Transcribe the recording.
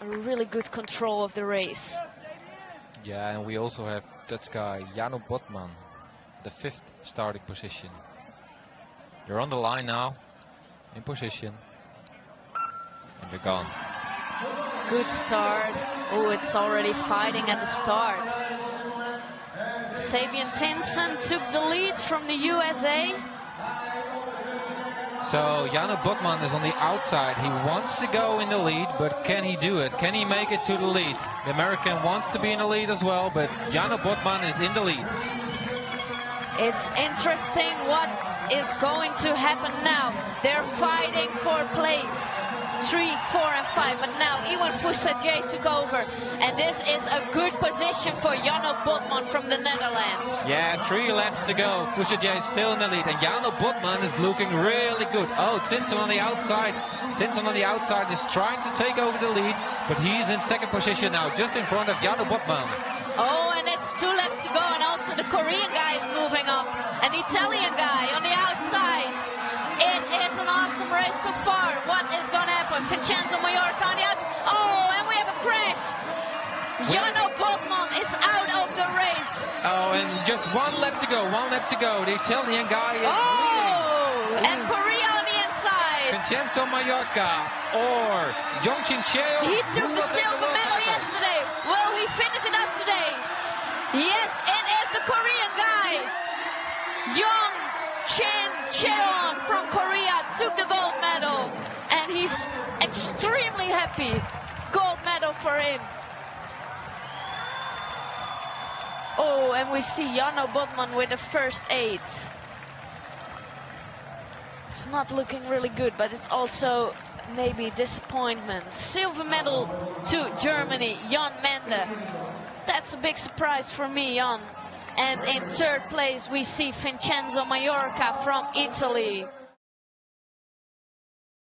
a really good control of the race. Yeah, and we also have Dutch guy Jano Botman, the fifth starting position. You're on the line now, in position, and you're gone. Good start. Oh, it's already fighting at the start. Sabian Tinson took the lead from the USA. So Jano Botman is on the outside. He wants to go in the lead, but can he do it? Can he make it to the lead? The American wants to be in the lead as well, but Jano Botman is in the lead. It's interesting what is going to happen now. They're fighting for place three, four, and five. But now Iwan Foussadier took over. And this is a good position for Jano Botman from the Netherlands. Yeah, three laps to go. Foussadier is still in the lead. And Jano Botman is looking really good. Oh, Tinson on the outside. Tinson on the outside is trying to take over the lead. But he's in second position now, just in front of Jano Botman. Oh, and it's two laps to go. And also the Korean guy is moving up. An Italian guy on the outside. Race so far. What is going to happen? Vincenzo Maiorca on the outside. Oh, and we have a crash. Jano Botman is out of the race. Oh, and just one lap to go. One lap to go. The Italian guy is Oh, and Korea on the inside. Vincenzo Maiorca or Jongchin Cheo. He took the silver medal happy. Gold medal for him. Oh, and we see Jano Botman with the first eight. It's not looking really good, but it's also maybe disappointment. Silver medal to Germany, Jan Mende. That's a big surprise for me, Jan. And in third place, we see Vincenzo Maiorca from Italy.